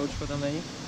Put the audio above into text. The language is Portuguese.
gaúcho também.